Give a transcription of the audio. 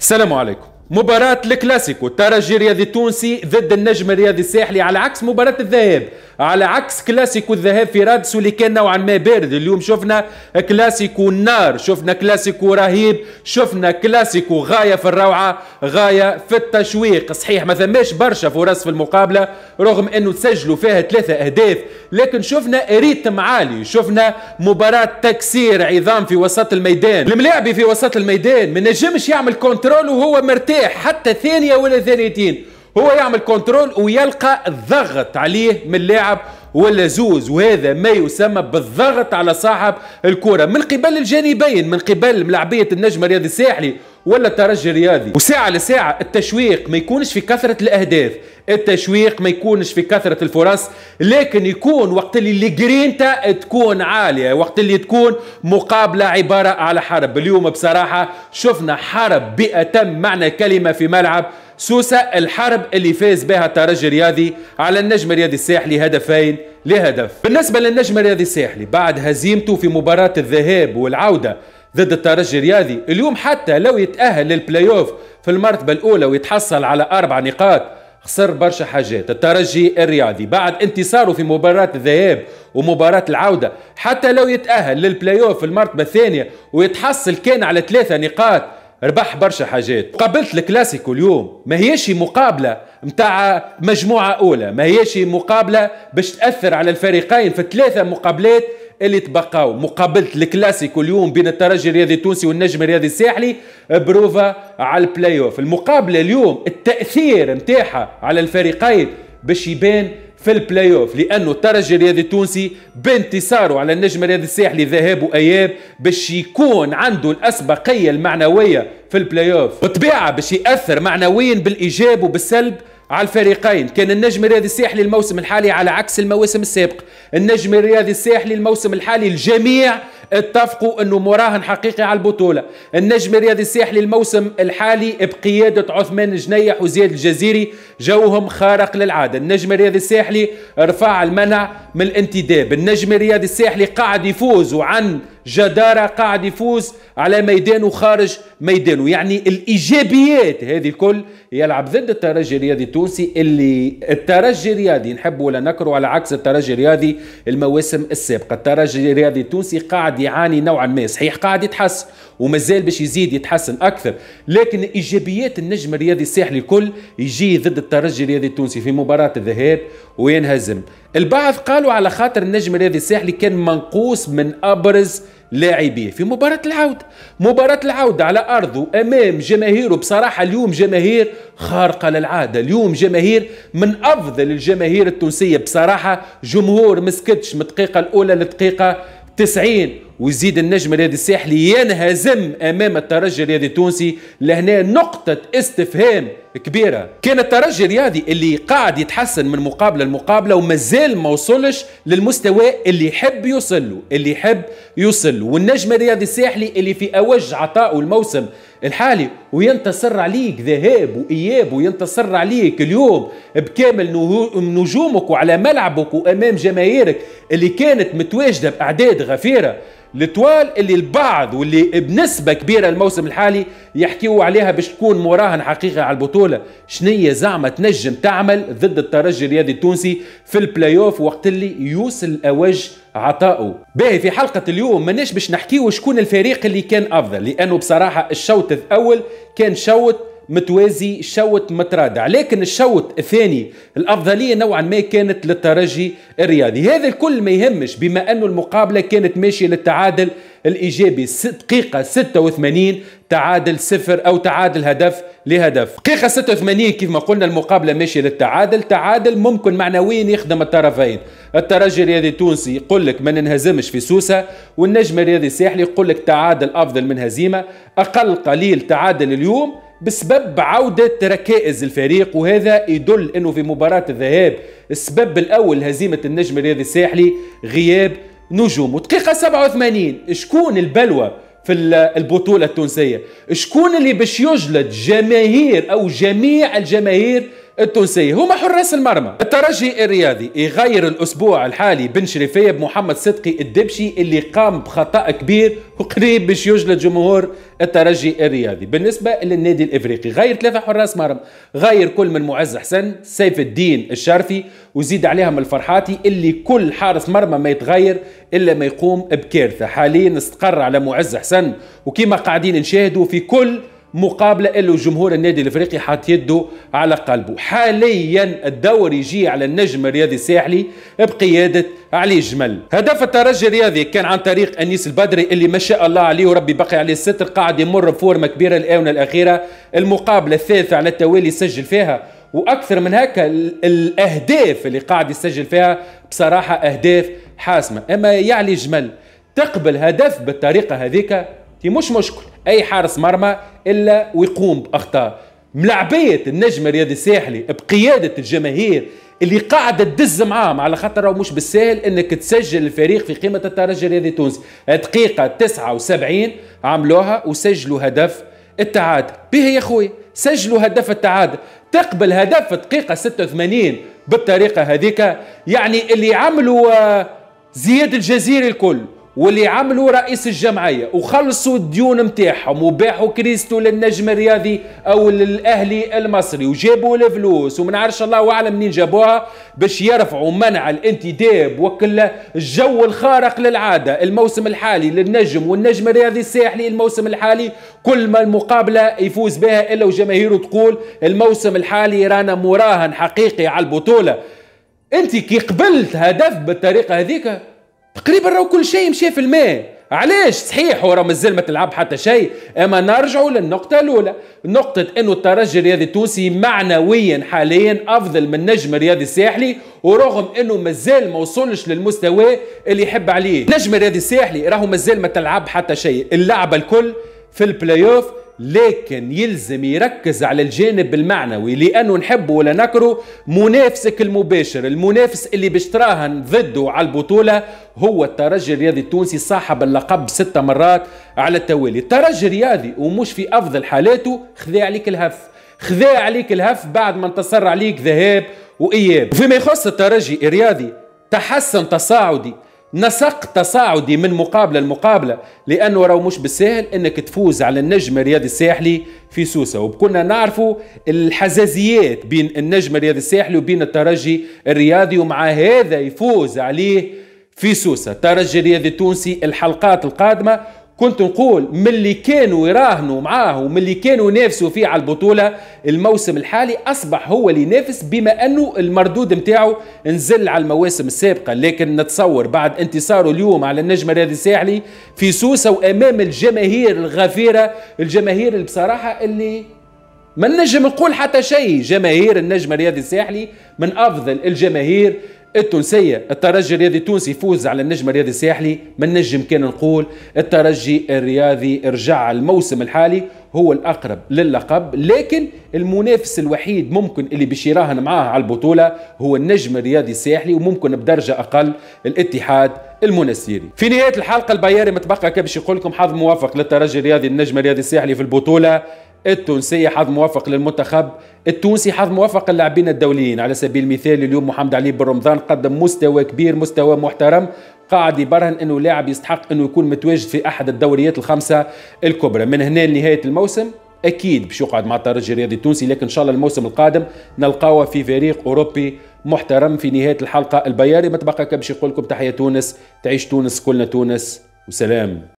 السلام عليكم. مباراة الكلاسيكو الترجي الرياضي التونسي ضد النجم الرياضي الساحلي على عكس مباراة الذهاب. على عكس كلاسيكو الذهاب في رادس واللي كان نوعا ما بارد. اليوم شفنا كلاسيكو النار شفنا كلاسيكو رهيب شفنا كلاسيكو غاية في الروعة غاية في التشويق. صحيح ما ثماش برشا فرص في المقابلة رغم إنه تسجلوا فيها ثلاثة أهداف لكن شفنا rythme عالي شفنا مباراة تكسير عظام في وسط الميدان. الملاعبي في وسط الميدان ما نجمش يعمل contrôle وهو مرتاح حتى ثانية ولا ثانيتين. هو يعمل contrôle ويلقى الضغط عليه من اللاعب ولا زوز وهذا ما يسمى بالضغط على صاحب الكرة. من قبل الجانبين من قبل ملاعبية النجم الرياضي الساحلي ولا الترجي الرياضي. وساعة لساعة التشويق ما يكونش في كثرة الأهداف التشويق ما يكونش في كثرة الفرص لكن يكون وقت اللي جرينتا تكون عالية وقت اللي تكون مقابلة عبارة على حرب. اليوم بصراحة شفنا حرب بأتم معنى كلمة في ملعب سوسة الحرب اللي فاز بها الترجي الرياضي على النجم الرياضي الساحلي هدفين لهدف. بالنسبة للنجم الرياضي الساحلي بعد هزيمته في مباراة الذهاب والعودة ضد الترجي الرياضي اليوم حتى لو يتأهل للبلاي اوف في المرتبة الأولى ويتحصل على أربع نقاط خسر برشا حاجات. الترجي الرياضي بعد انتصاره في مباراة الذهاب ومباراة العودة حتى لو يتأهل للبلاي اوف في المرتبة الثانية ويتحصل كان على ثلاثة نقاط ربح برشا حاجات. مقابلة الكلاسيكو اليوم ما هيش مقابلة متاع مجموعة أولى ما هيش مقابلة باش تأثر على الفريقين في ثلاثة مقابلات اللي تبقاو. مقابلة الكلاسيكو اليوم بين الترجي الرياضي التونسي والنجم الرياضي الساحلي بروفا على البلاي اوف المقابلة اليوم التأثير نتاعها على الفريقين باش يبان في البلاي اوف لأنه الترجي الرياضي التونسي بانتصاره على النجم الرياضي الساحلي ذهاب وإياب باش يكون عنده الأسبقية المعنوية في البلاي اوف بطبيعة باش يأثر معنويا بالإيجاب وبالسلب على الفريقين. كان النجم الرياضي الساحلي الموسم الحالي على عكس المواسم السابقة. النجم الرياضي الساحلي الموسم الحالي الجميع اتفقوا انه مراهن حقيقي على البطولة. النجم الرياضي الساحلي الموسم الحالي بقيادة عثمان الجنيح وزياد الجزيري جوهم خارق للعادة. النجم الرياضي الساحلي رفع المنع من الانتداب. النجم الرياضي الساحلي قاعد يفوز وعن جدارة قاعد يفوز على ميدانه خارج ميدانه. يعني الإيجابيات هذه الكل يلعب ضد الترجي الرياضي التونسي اللي الترجي الرياضي نحب ولا نكره على عكس الترجي الرياضي المواسم السابقة. الترجي الرياضي التونسي قاعد يعاني نوعا ما. صحيح قاعد يتحسن ومازال باش يزيد يتحسن أكثر لكن إيجابيات النجم الرياضي الساحلي الكل يجي ضد الترجي الرياضي التونسي في مباراة الذهاب وينهزم. البعض قالوا على خاطر النجم الرياضي الساحلي كان منقوص من أبرز لاعبيه في مباراة العودة. مباراة العودة على أرضه أمام جماهيره بصراحة اليوم جماهير خارقة للعادة. اليوم جماهير من أفضل الجماهير التونسية. بصراحة جمهور مسكتش من الدقيقة الأولى للدقيقة 90 ويزيد النجم الرياضي الساحلي ينهزم أمام الترجي الرياضي التونسي لهنا نقطة استفهام كبيرة. كان الترجي الرياضي اللي قاعد يتحسن من مقابلة لمقابلة ومازال ما وصلش للمستوى اللي يحب يوصل له اللي يحب يوصل له والنجم الرياضي الساحلي اللي في أوج عطائه الموسم الحالي وينتصر عليك ذهاب وإياب وينتصر عليك اليوم بكامل نجومك وعلى ملعبك وأمام جماهيرك اللي كانت متواجدة بأعداد غفيرة. الطوال اللي البعض واللي بنسبة كبيرة الموسم الحالي يحكيوا عليها باش تكون مراهن حقيقي على البطولة. شنية زعما تنجم تعمل ضد الترجي الرياضي التونسي في البلاي اوف وقت اللي يوصل اوج عطائه باهي في حلقة اليوم ماناش باش نحكيو شكون الفريق اللي كان أفضل لأنه بصراحة الشوط الأول كان شوط متوازي شوط مترادع. لكن الشوط الثاني الأفضلية نوعا ما كانت للترجي الرياضي. هذا الكل ما يهمش بما أنه المقابلة كانت ماشية للتعادل الإيجابي. دقيقة 86 تعادل صفر أو تعادل هدف لهدف. دقيقة 86 كيف ما قلنا المقابلة ماشية للتعادل. تعادل ممكن معنويا يخدم الطرفين. الترجي الرياضي التونسي يقول لك ما ننهزمش في سوسة والنجم الرياضي الساحلي يقول لك تعادل أفضل من هزيمة أقل قليل تعادل اليوم بسبب عودة ركائز الفريق وهذا يدل إنه في مباراة الذهاب السبب الأول هزيمة النجم الرياضي الساحلي غياب نجوم. ودقيقة 87 شكون البلوى في البطولة التونسية؟ شكون اللي باش يجلد جماهير أو جميع الجماهير التونسية. هما حراس المرمى. الترجي الرياضي يغير الأسبوع الحالي بن شريفية بمحمد صدقي الدبشي اللي قام بخطأ كبير وقريب باش يجلد جمهور الترجي الرياضي بالنسبة للنادي الإفريقي غير ثلاثة حراس مرمى. غير كل من معز حسن سيف الدين الشرفي وزيد عليهم الفرحاتي اللي كل حارس مرمى ما يتغير إلا ما يقوم بكارثة. حاليا استقر على معز حسن وكما قاعدين نشاهدوا في كل مقابلة اللي جمهور النادي الإفريقي حاط يده على قلبه. حاليا الدور يجي على النجم الرياضي الساحلي بقيادة علي جمل. هدف الترجي الرياضي كان عن طريق أنيس البدري اللي ما شاء الله عليه وربي بقي عليه الستر قاعد يمر بفورمة كبيرة الآونة الأخيرة. المقابلة الثالثة على التوالي سجل فيها. وأكثر من هكا الأهداف اللي قاعد يسجل فيها بصراحة أهداف حاسمة. أما يعلي جمل تقبل هدف بالطريقة هذيك مش مشكل. أي حارس مرمى إلا ويقوم بأخطاء. ملعبية النجم الرياضي الساحلي بقيادة الجماهير اللي قاعدة تدز معاهم على خاطر مش بالسهل إنك تسجل الفريق في قيمة الترجي الرياضي التونسي دقيقة 79 عملوها وسجلوا هدف التعادل. به يا خويا سجلوا هدف التعادل. تقبل هدف دقيقة 86 بالطريقة هذيك يعني اللي عملوا آه، زياد الجزيري الكل. واللي عملوا رئيس الجمعية وخلصوا الديون نتاعهم وباعوا كريستو للنجم الرياضي أو للأهلي المصري وجابوا الفلوس وما نعرفش الله أعلم منين جابوها باش يرفعوا منع الانتداب وكل الجو الخارق للعادة. الموسم الحالي للنجم والنجم الرياضي الساحلي الموسم الحالي كل ما المقابلة يفوز بها إلا وجماهيره تقول الموسم الحالي رانا مراهن حقيقي على البطولة. أنت كي قبلت هدف بالطريقة هذيك تقريبا راهو كل شيء مشى في الماء. علاش؟ صحيح هو مازال ما تلعب حتى شيء. أما نرجعوا للنقطة الأولى. نقطة إنه الترجي الرياضي التونسي معنويا حاليا أفضل من نجم الرياضي الساحلي ورغم إنه مازال ما وصلش للمستوى اللي يحب عليه. نجم الرياضي الساحلي راهو مازال ما تلعب حتى شيء. اللعبة الكل في البلاي اوف لكن يلزم يركز على الجانب المعنوي لأنه نحبه ولا نكره منافسك المباشر المنافس اللي باش تراهن ضده على البطولة هو الترجي الرياضي التونسي صاحب اللقب ستة مرات على التوالي. الترجي الرياضي ومش في أفضل حالاته خذا عليك الهف. خذا عليك الهف بعد ما انتصر عليك ذهاب وإياب. فيما يخص الترجي الرياضي تحسن تصاعدي. نسق تصاعدي من مقابلة لمقابلة لأنه راهو مش بالسهل إنك تفوز على النجم الرياضي الساحلي في سوسة. وكنا نعرفوا الحزازيات بين النجم الرياضي الساحلي وبين الترجي الرياضي ومع هذا يفوز عليه في سوسة. الترجي الرياضي التونسي الحلقات القادمة كنت نقول من اللي كانوا يراهنوا معاه ومن اللي كانوا ينافسوا فيه على البطولة الموسم الحالي أصبح هو اللي ينافس بما أنه المردود متاعه نزل على المواسم السابقة. لكن نتصور بعد انتصاره اليوم على النجم الرياضي الساحلي في سوسة وأمام الجماهير الغفيرة الجماهير اللي بصراحة اللي ما نجم نقول حتى شيء. جماهير النجم الرياضي الساحلي من أفضل الجماهير التونسية الترجي الرياضي التونسي يفوز على النجم الرياضي الساحلي من نجم كان نقول. الترجي الرياضي رجع الموسم الحالي هو الأقرب للقب لكن المنافس الوحيد ممكن اللي باش يراهن معاه على البطولة هو النجم الرياضي الساحلي وممكن بدرجة أقل الاتحاد المنستيري. في نهاية الحلقة البياري متبقى كبش يقول لكم حظ موفق للترجي الرياضي النجم الرياضي الساحلي في البطولة. التونسية حظ موفق للمنتخب. التونسي حظ موفق للاعبين الدوليين. على سبيل المثال اليوم محمد علي بن رمضان قدم مستوى كبير مستوى محترم قاعد يبرهن إنه لاعب يستحق إنه يكون متواجد في أحد الدوريات الخمسة الكبرى. من هنا لنهاية الموسم أكيد باش يقعد مع الترجي الرياضي التونسي لكن إن شاء الله الموسم القادم نلقاوه في فريق أوروبي محترم في نهاية الحلقة. البياري ما تبقى باش يقول لكم تحية تونس تعيش تونس كلنا تونس وسلام.